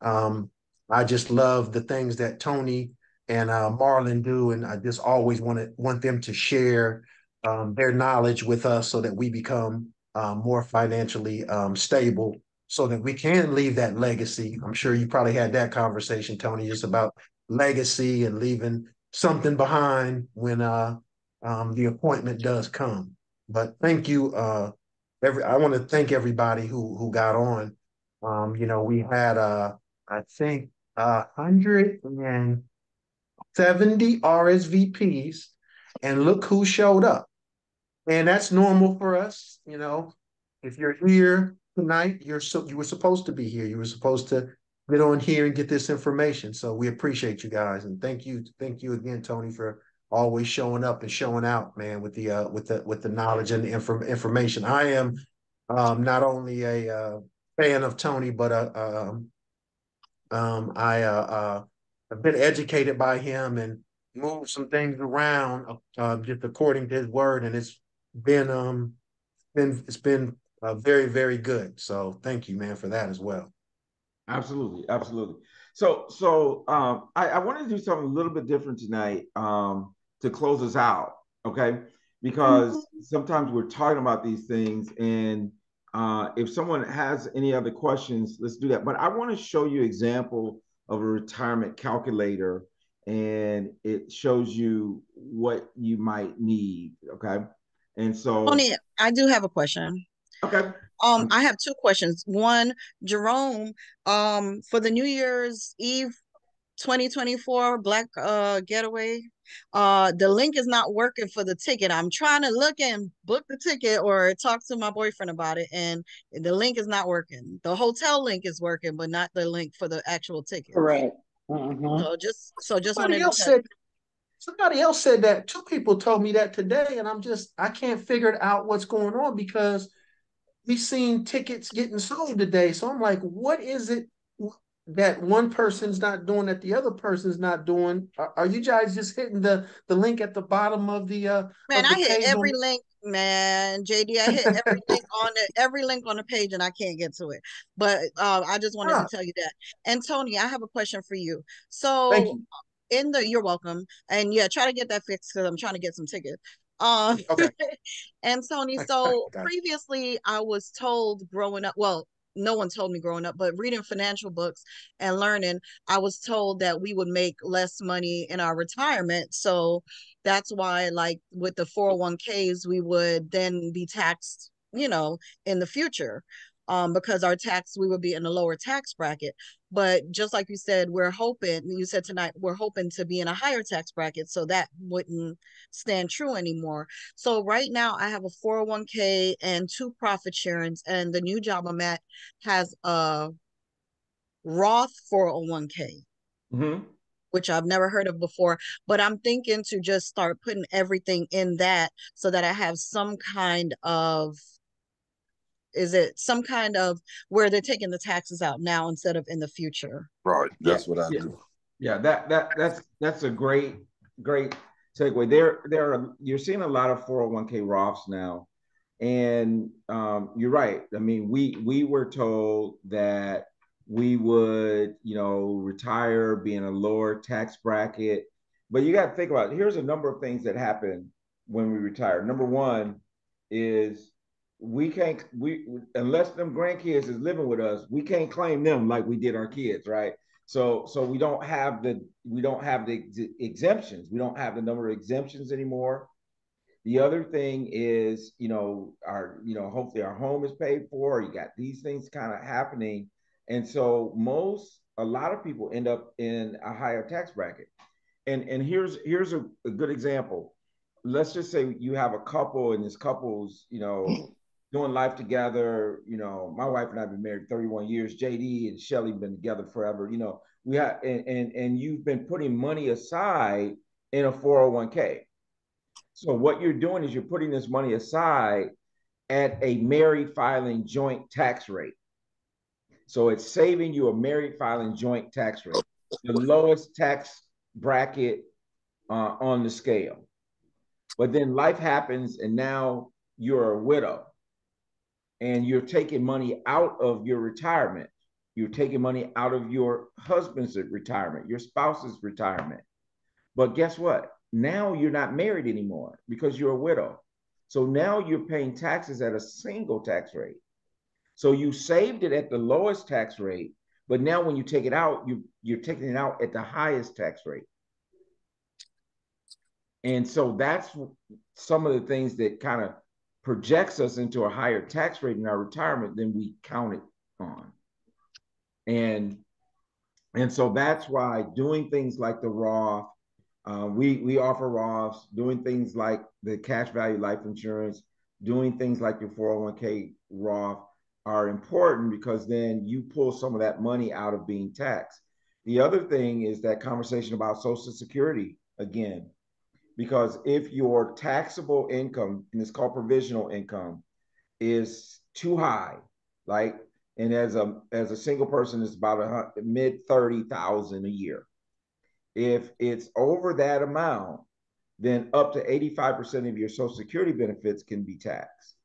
um, I just love the things that Tony and uh, Marlon do, and I just always want to want them to share um, their knowledge with us so that we become um, more financially um, stable, so that we can leave that legacy. I'm sure you probably had that conversation, Tony, just about legacy and leaving something behind when uh, um, the appointment does come. But thank you, uh, every. I want to thank everybody who who got on. Um, you know, we had uh, I think 170 RSVPs, and look who showed up. And that's normal for us, you know. If you're here tonight, you're so you were supposed to be here. You were supposed to get on here and get this information. So we appreciate you guys, and thank you, thank you again, Tony, for always showing up and showing out, man, with the uh, with the with the knowledge and the inf- information. I am um, not only a uh, fan of Tony, but a, um, um, I uh, uh, have been educated by him and moved some things around uh, just according to his word, and it's been um been it's been uh, very very good. So thank you, man, for that as well. Absolutely, absolutely. So so um, I, I want to do something a little bit different tonight um, to close us out. Okay, because mm-hmm. sometimes we're talking about these things, and uh, if someone has any other questions, let's do that. But I want to show you example of a retirement calculator, and it shows you what you might need. Okay, and so Tony, I do have a question. Okay. Um, I have two questions. One, Jerome, um, for the New Year's Eve 2024 Black uh Getaway, uh, the link is not working for the ticket. I'm trying to look and book the ticket or talk to my boyfriend about it, and the link is not working. The hotel link is working, but not the link for the actual ticket. Correct. Mm-hmm. So just so just somebody else said somebody else said that. Two people told me that today, and I'm just I can't figure out what's going on because we've seen tickets getting sold today. So I'm like, what is it that one person's not doing that the other person's not doing? Are, are you guys just hitting the the link at the bottom of the uh man? The I hit every link, man. JD, I hit every link on the every link on the page, and I can't get to it. But uh, I just wanted to tell you that. And Tony, I have a question for you. So. You. In the, you're welcome, and yeah, try to get that fixed because I'm trying to get some tickets. Um, okay. and Tony, so previously I was told growing up, well, no one told me growing up, but reading financial books and learning, I was told that we would make less money in our retirement. So that's why, like with the 401ks, we would then be taxed, you know, in the future um, because our tax, we would be in a lower tax bracket. But just like you said, we're hoping, you said tonight, we're hoping to be in a higher tax bracket. So that wouldn't stand true anymore. So right now I have a 401k and two profit sharings and the new job I'm at has a Roth 401k. Mm-hmm which I've never heard of before. But I'm thinking to just start putting everything in that so that I have some kind of is it some kind of where they're taking the taxes out now instead of in the future? Right. That's yeah. what I yeah. do. Yeah, that that that's that's a great great segue. There there are you're seeing a lot of 401k Roths now. And um, you're right. I mean, we we were told that we would, you know, retire, be in a lower tax bracket. But you got to think about it. Here's a number of things that happen when we retire. Number one is we can't we unless them grandkids is living with us, we can't claim them like we did our kids, right? So so we don't have the we don't have the ex- exemptions. We don't have the number of exemptions anymore. The other thing is, you know, our you know hopefully our home is paid for. You got these things kind of happening, and so most a lot of people end up in a higher tax bracket. And and here's here's a, a good example. Let's just say you have a couple, and this couple's you know doing life together. You know, my wife and I have been married 31 years. JD and Shelly been together forever. You know, we have and, and and you've been putting money aside in a 401k. So what you're doing is you're putting this money aside at a married filing joint tax rate. So it's saving you a married filing joint tax rate, the lowest tax bracket uh, on the scale. But then life happens, and now you're a widow and you're taking money out of your retirement. You're taking money out of your husband's retirement, your spouse's retirement. But guess what? Now you're not married anymore because you're a widow. So now you're paying taxes at a single tax rate. So you saved it at the lowest tax rate, but now when you take it out, you you're taking it out at the highest tax rate. And so that's some of the things that kind of projects us into a higher tax rate in our retirement than we counted on. And and so that's why doing things like the Roth, uh, we we offer Roths, doing things like the cash value life insurance, doing things like your 401k Roth are important because then you pull some of that money out of being taxed. The other thing is that conversation about Social Security again because if your taxable income, and it's called provisional income, is too high, like, and as a as a single person, it's about a mid thirty thousand a year. If it's over that amount, then up to eighty five percent of your Social Security benefits can be taxed.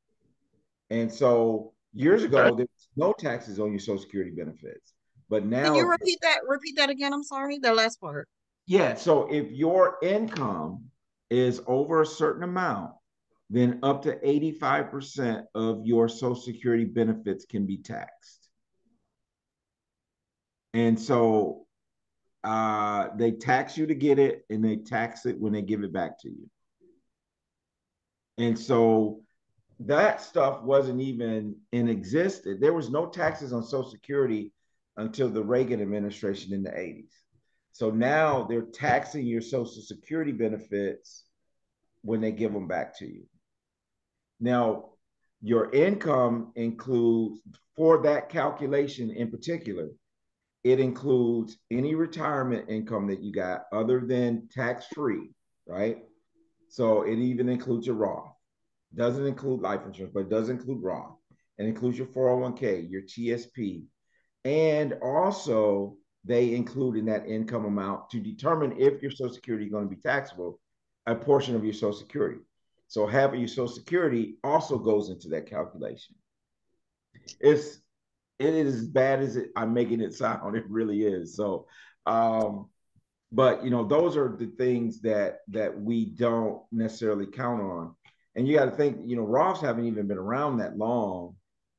And so years ago, there was no taxes on your Social Security benefits, but now can you repeat that? Repeat that again. I'm sorry, the last part. Yeah. So if your income is over a certain amount, then up to 85% of your Social Security benefits can be taxed. And so uh, they tax you to get it and they tax it when they give it back to you. And so that stuff wasn't even in existence. There was no taxes on Social Security until the Reagan administration in the 80s. So now they're taxing your Social Security benefits when they give them back to you. Now, your income includes, for that calculation in particular, it includes any retirement income that you got other than tax free, right? So it even includes your Roth. Doesn't include life insurance, but does include Roth. It includes your 401k, your TSP. And also, they include in that income amount to determine if your Social Security is going to be taxable, a portion of your Social Security. So of your Social Security also goes into that calculation. It's it is as bad as it, I'm making it sound. It really is. So, um, but you know, those are the things that that we don't necessarily count on. And you got to think, you know, Roths haven't even been around that long,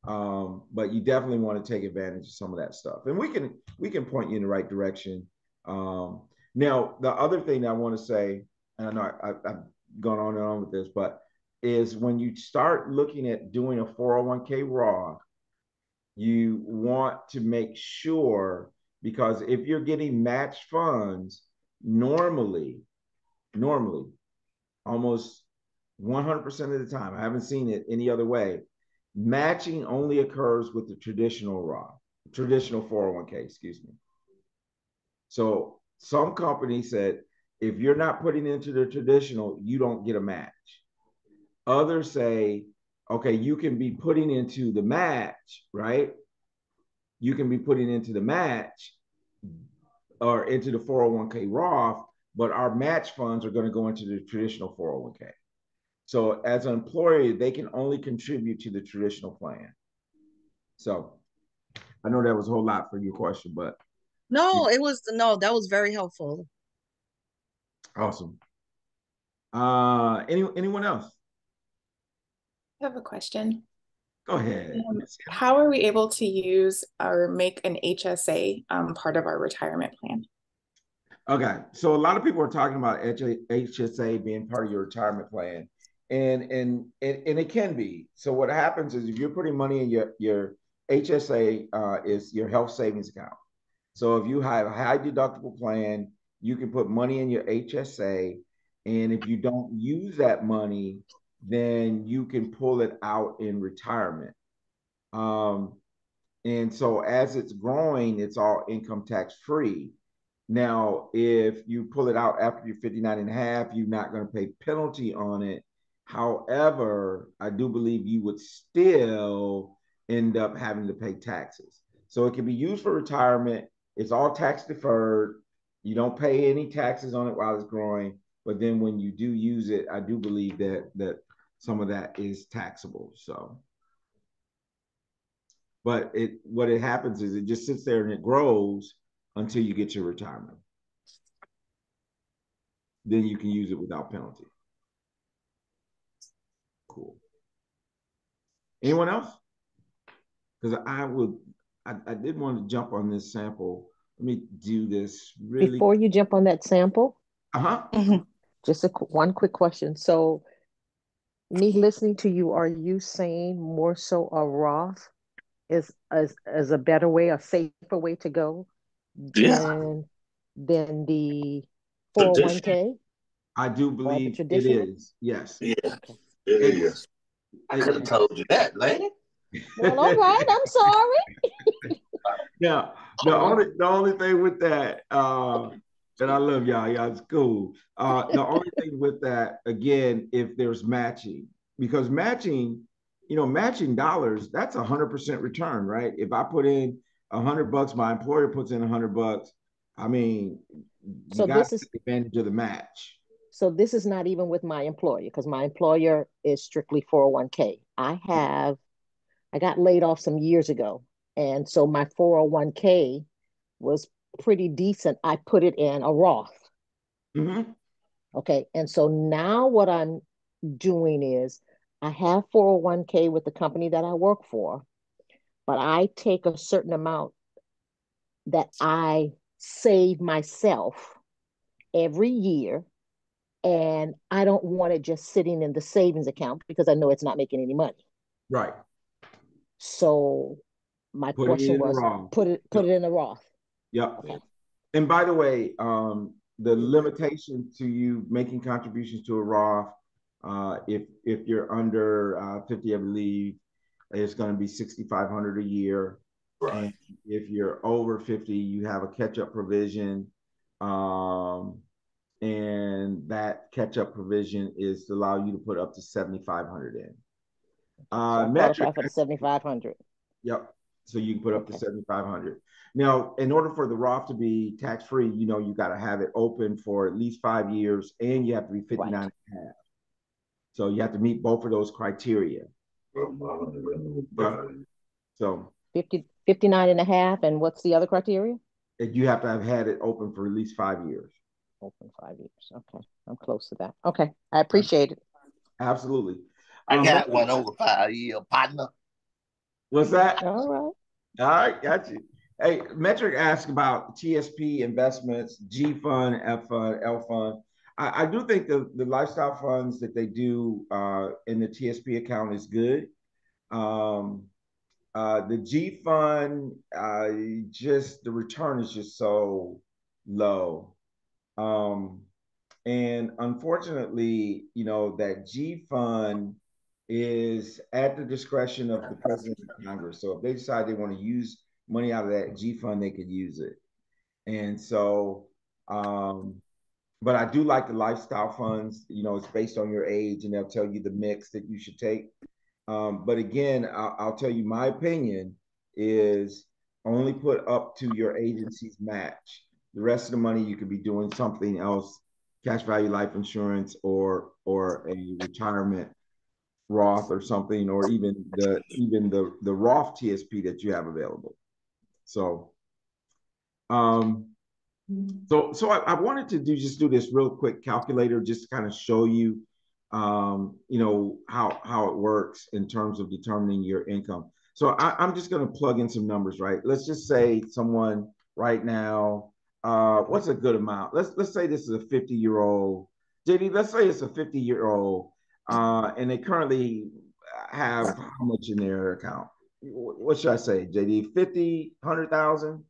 um, but you definitely want to take advantage of some of that stuff. And we can we can point you in the right direction. Um, now, the other thing I want to say, and I know I, I've gone on and on with this, but is when you start looking at doing a 401k Roth, you want to make sure because if you're getting matched funds, normally, normally, almost 100% of the time, I haven't seen it any other way. Matching only occurs with the traditional Roth, traditional 401k, excuse me. So some companies said if you're not putting into the traditional, you don't get a match. Others say, okay, you can be putting into the match, right? You can be putting into the match or into the 401k Roth, but our match funds are going to go into the traditional 401k. So as an employer, they can only contribute to the traditional plan. So I know that was a whole lot for your question, but no, it was no, that was very helpful. Awesome. Uh, any anyone else? I have a question. Go ahead. Um, how are we able to use or make an HSA um, part of our retirement plan? Okay, so a lot of people are talking about HSA being part of your retirement plan, and and and, and it can be. So what happens is if you're putting money in your your HSA uh, is your health savings account. So if you have a high deductible plan, you can put money in your HSA, and if you don't use that money, then you can pull it out in retirement. Um, and so as it's growing, it's all income tax free. Now, if you pull it out after you're 59 and a half, you're not going to pay penalty on it. However, I do believe you would still end up having to pay taxes. So it can be used for retirement. It's all tax deferred. You don't pay any taxes on it while it's growing, but then when you do use it, I do believe that that some of that is taxable. So, but it what it happens is it just sits there and it grows until you get your retirement. Then you can use it without penalty. Cool. Anyone else? Because I would, I, I did want to jump on this sample let me do this really. Before you jump on that sample, uh-huh. Mm-hmm. just a one quick question. So, me listening to you, are you saying more so a Roth is as as a better way, a safer way to go yeah. than than the four hundred oh one k? I do believe it is. Yes. Yeah. Okay. It is. I could have told you that, lady. Well, all right. I'm sorry. yeah. The only the only thing with that, uh, and I love y'all, y'all's cool. Uh, the only thing with that, again, if there's matching, because matching, you know, matching dollars, that's a hundred percent return, right? If I put in a hundred bucks, my employer puts in a hundred bucks. I mean, so this is advantage of the match. So this is not even with my employer because my employer is strictly 401k. I have, I got laid off some years ago and so my 401k was pretty decent. I put it in a Roth. Mm-hmm. Okay. And so now what I'm doing is I have 401k with the company that I work for, but I take a certain amount that I save myself every year. And I don't want it just sitting in the savings account because I know it's not making any money. Right. So my Put question was put it put it in the Roth. Yep. Okay. And by the way, um, the limitation to you making contributions to a Roth, uh, if if you're under uh, 50, I believe, it's going to be 6,500 a year. Right. And if you're over 50, you have a catch-up provision. Um, and that catch-up provision is to allow you to put up to 7,500 in. Uh, So metric, for the 7500. Yep. So you can put up to 7,500. Now, in order for the Roth to be tax-free, you know, you got to have it open for at least five years and you have to be 59 Right. and a half. So you have to meet both of those criteria. So 50, 59 and a half. And what's the other criteria? and you have to have had it open for at least five years. Open five years. Okay. I'm close to that. Okay. I appreciate it. Absolutely. I Um, got one over five year partner. What's that? All right. All right, got you. Hey, Metric asked about TSP investments, G fund, F fund, L fund. I, I do think the, the lifestyle funds that they do uh, in the TSP account is good. Um, uh, the G fund, uh, just the return is just so low. Um, and unfortunately, you know, that G fund is at the discretion of the president of Congress. So if they decide they want to use money out of that G fund, they could use it. And so, um, but I do like the lifestyle funds. You know, it's based on your age, and they'll tell you the mix that you should take. Um, but again, I'll, I'll tell you my opinion is only put up to your agency's match. The rest of the money you could be doing something else, cash value life insurance or or a retirement Roth or something, or even the even the the Roth TSP that you have available. So, um, so so I, I wanted to do just do this real quick calculator, just to kind of show you, um, you know how how it works in terms of determining your income. So I, I'm just going to plug in some numbers, right? Let's just say someone right now, uh, what's a good amount? Let's let's say this is a 50 year old JD. Let's say it's a 50 year old, uh, and they currently have how much in their account? What should I say, JD? 50, 100,000?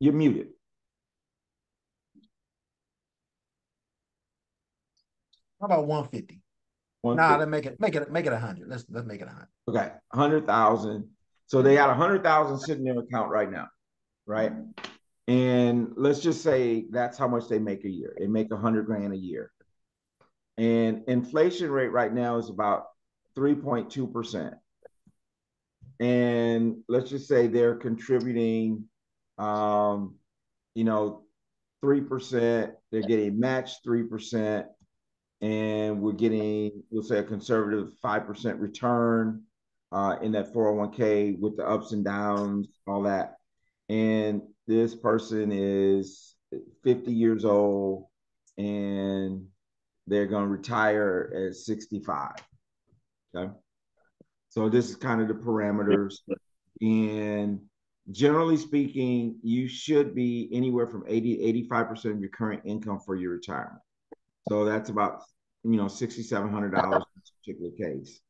You're muted. How about 150? One Nah, then make it make it make it 100. Let's let's make it 100. Okay, hundred thousand. So they got a hundred thousand sitting in their account right now, right? And let's just say that's how much they make a year. They make a hundred grand a year. And inflation rate right now is about 3.2%. And let's just say they're contributing um, you know, 3%, they're getting matched 3%, and we're getting, we'll say a conservative 5% return uh, in that 401k with the ups and downs, all that. And this person is 50 years old and they're going to retire at 65. Okay. So this is kind of the parameters. And generally speaking, you should be anywhere from 80 85% of your current income for your retirement. So that's about, you know, $6,700 in this particular case.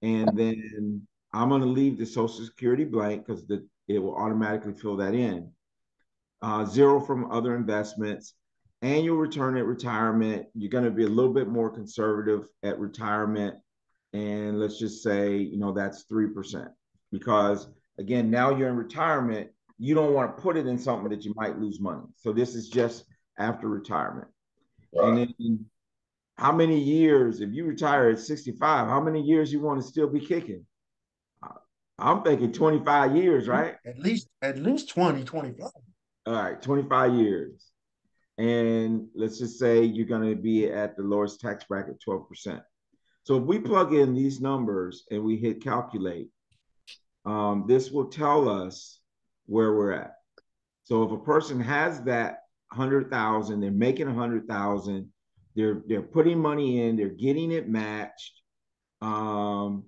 And then I'm going to leave the Social Security blank because the it will automatically fill that in. Uh, zero from other investments. Annual return at retirement, you're going to be a little bit more conservative at retirement. And let's just say, you know, that's 3%. Because again, now you're in retirement, you don't want to put it in something that you might lose money. So this is just after retirement. And then how many years, if you retire at 65, how many years you want to still be kicking? I'm thinking 25 years, right? At least at least 20, 25. All right, 25 years. And let's just say you're going to be at the lowest tax bracket, 12%. So if we plug in these numbers and we hit calculate, um, this will tell us where we're at. So if a person has that hundred thousand, they're making a hundred thousand, they're they're putting money in, they're getting it matched, um,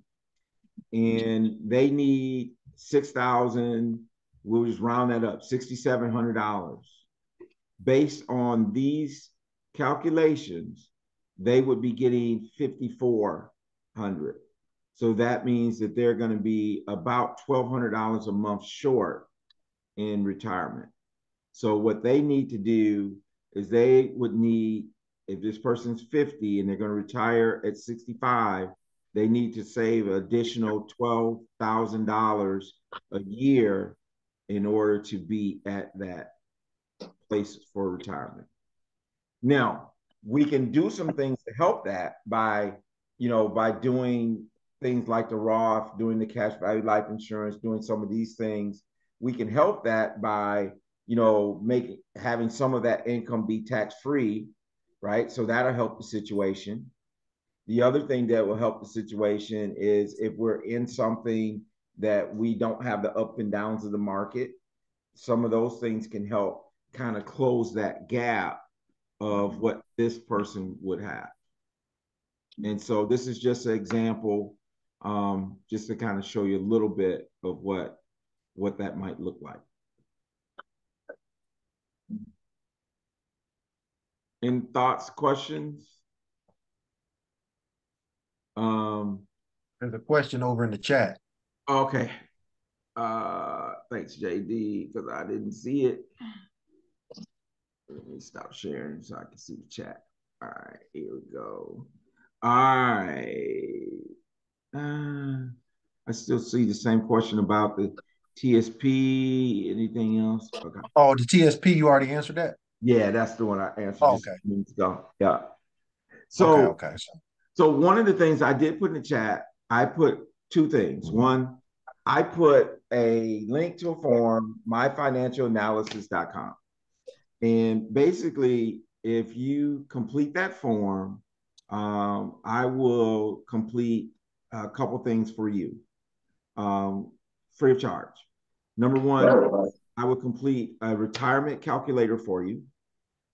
and they need six thousand. We'll just round that up, sixty-seven hundred dollars. Based on these calculations, they would be getting fifty-four hundred. So that means that they're going to be about twelve hundred dollars a month short in retirement. So what they need to do is they would need, if this person's 50 and they're going to retire at 65, they need to save additional $12,000 a year in order to be at that place for retirement. Now, we can do some things to help that by, you know, by doing things like the Roth, doing the cash value life insurance, doing some of these things. We can help that by you know, making having some of that income be tax free, right? So that'll help the situation. The other thing that will help the situation is if we're in something that we don't have the up and downs of the market, some of those things can help kind of close that gap of what this person would have. And so this is just an example, um, just to kind of show you a little bit of what what that might look like. Any thoughts, questions? Um, There's a question over in the chat. Okay. Uh, thanks, JD, because I didn't see it. Let me stop sharing so I can see the chat. All right, here we go. All right. Uh, I still see the same question about the TSP. Anything else? Okay. Oh, the TSP, you already answered that? Yeah, that's the one I answered. Oh, okay. Minutes ago. Yeah. So, okay, okay. So one of the things I did put in the chat, I put two things. One, I put a link to a form, myfinancialanalysis.com. And basically, if you complete that form, um, I will complete a couple things for you um, free of charge. Number one, I will complete a retirement calculator for you.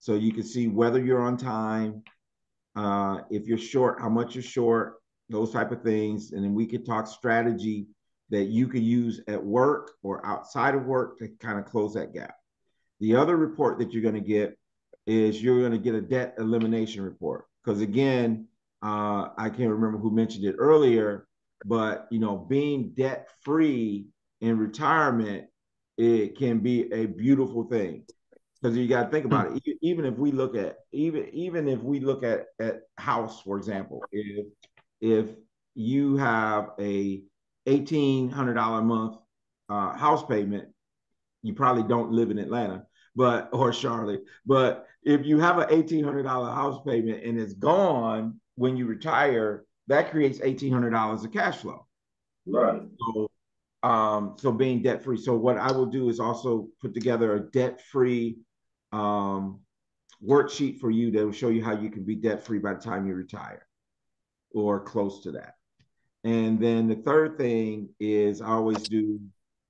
So you can see whether you're on time, uh, if you're short, how much you're short, those type of things. And then we could talk strategy that you could use at work or outside of work to kind of close that gap. The other report that you're going to get is you're going to get a debt elimination report. Because again, uh, I can't remember who mentioned it earlier, but you know, being debt free in retirement, it can be a beautiful thing because you got to think about it. Even if we look at even even if we look at at house, for example, if if you have a eighteen hundred dollar a month uh, house payment, you probably don't live in Atlanta, but or Charlotte. But if you have an eighteen hundred dollar house payment and it's gone when you retire, that creates eighteen hundred dollars of cash flow. Right. So, um, so being debt free. So what I will do is also put together a debt free um, worksheet for you that will show you how you can be debt free by the time you retire or close to that. And then the third thing is I always do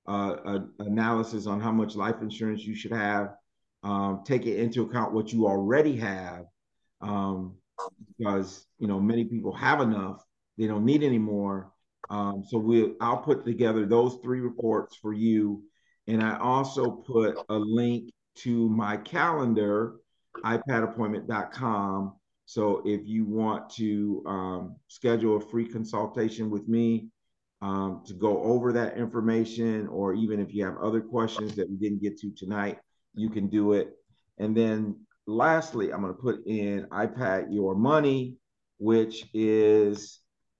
uh, an analysis on how much life insurance you should have. Um, take it into account what you already have, um, because you know many people have enough; they don't need any more. Um, so we, I'll put together those three reports for you, and I also put a link to my calendar, ipadappointment.com. So if you want to um, schedule a free consultation with me um, to go over that information, or even if you have other questions that we didn't get to tonight, you can do it. And then lastly, I'm going to put in iPad Your Money, which is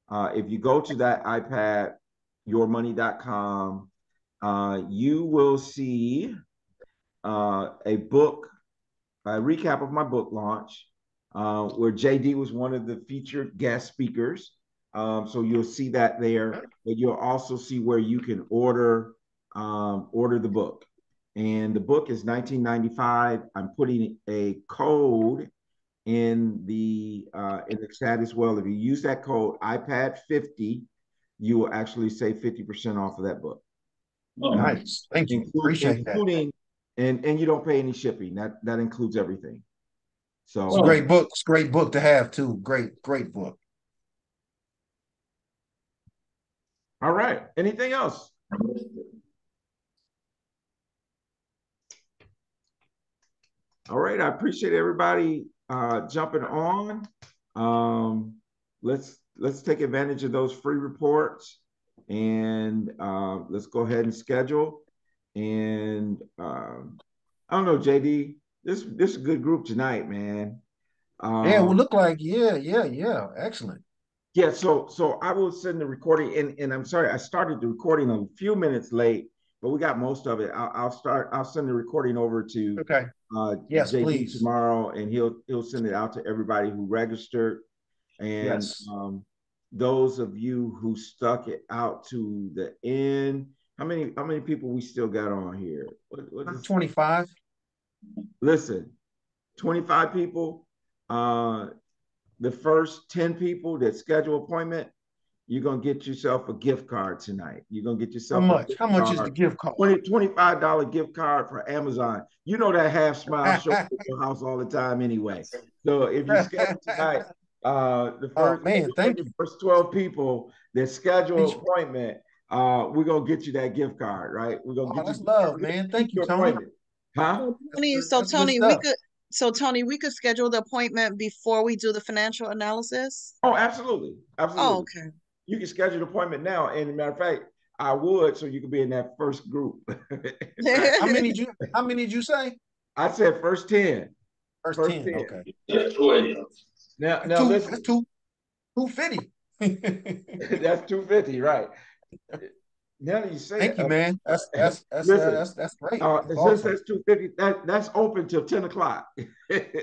uh, if you go to that iPad yourmoney.com, uh, you will see uh, a book, a recap of my book launch, uh, where JD was one of the featured guest speakers. Um, so you'll see that there, but you'll also see where you can order um, order the book. And the book is 1995. I'm putting a code in the uh, in the chat as well. If you use that code iPad 50, you will actually save 50% off of that book. Oh, nice. Thank you. Including, Appreciate including and and you don't pay any shipping. That that includes everything. So it's a great book. It's great book to have too. Great, great book. All right. Anything else? All right. I appreciate everybody uh, jumping on. Um, let's let's take advantage of those free reports and uh, let's go ahead and schedule. And um, I don't know, JD, this this is a good group tonight, man. Um, yeah, it will look like yeah, yeah, yeah, excellent. Yeah, so so I will send the recording, and and I'm sorry, I started the recording a few minutes late, but we got most of it. I'll, I'll start. I'll send the recording over to okay. Uh, yes, JD please. tomorrow, and he'll he'll send it out to everybody who registered, and yes. um, those of you who stuck it out to the end. How many how many people we still got on here? What, what Twenty five. Listen, twenty five people. Uh, the first 10 people that schedule appointment, you're gonna get yourself a gift card tonight. You're gonna get yourself how much? How much card. is the gift card? 20 $25 gift card for Amazon. You know that half smile shows at your house all the time anyway. So if you schedule tonight, uh the oh, first oh, man, thank you. first 12 people that schedule appointment, uh, we're gonna get you that gift card, right? We're gonna oh, get that's you love, man. Thank you, Tony. Huh? Tony, so Tony, we could so Tony, we could schedule the appointment before we do the financial analysis. Oh, absolutely, absolutely. Oh, okay. You can schedule an appointment now, and as a matter of fact, I would, so you could be in that first group. how many did you? How many did you say? I said first ten. First, first 10, 10. Okay. Yeah, now, now two, listen. That's two, two fifty. that's two fifty, right? Now you say Thank you, man. That's that's that's Listen, uh, that's that's great. Uh, that's awesome. that's two fifty, that that's open till ten o'clock. if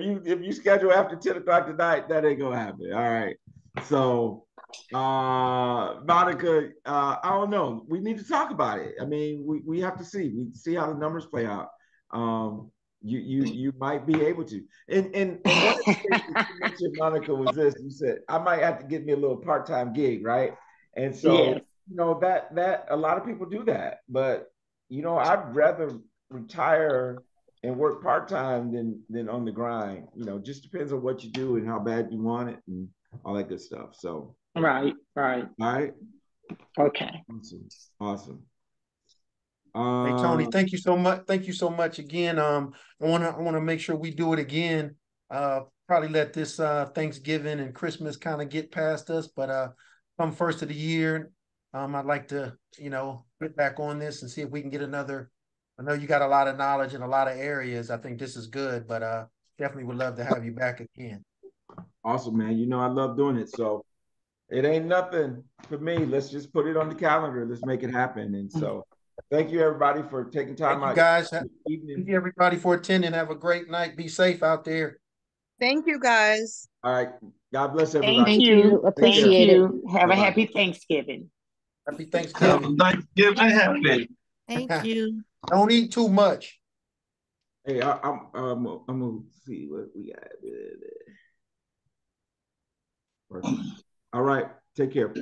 you if you schedule after ten o'clock tonight, that ain't gonna happen. All right. So, uh, Monica, uh, I don't know. We need to talk about it. I mean, we we have to see. We see how the numbers play out. Um, you you you might be able to. And and, and one of the things you mentioned, Monica, was this. You said I might have to get me a little part time gig, right? And so yes. you know that that a lot of people do that, but you know I'd rather retire and work part time than than on the grind. You know, just depends on what you do and how bad you want it and all that good stuff. So right, right, all right, okay, awesome, awesome. Hey Tony, Um, thank you so much. Thank you so much again. Um, I want to I want to make sure we do it again. Uh, probably let this uh Thanksgiving and Christmas kind of get past us, but uh, come first of the year, um, I'd like to you know get back on this and see if we can get another. I know you got a lot of knowledge in a lot of areas. I think this is good, but uh, definitely would love to have you back again. Awesome, man. You know I love doing it. So it ain't nothing for me. Let's just put it on the calendar. Let's make it happen. And so thank you everybody for taking time Thank you out. guys. Thank you everybody for attending. Have a great night. Be safe out there. Thank you, guys. All right. God bless everybody. Thank you. Appreciate Thank it. you. Have a Bye-bye. happy Thanksgiving. Happy Thanksgiving. Thanksgiving happy. Thank you. Don't eat too much. Hey, I, I'm I'm I'm gonna see what we got. All right. Take care.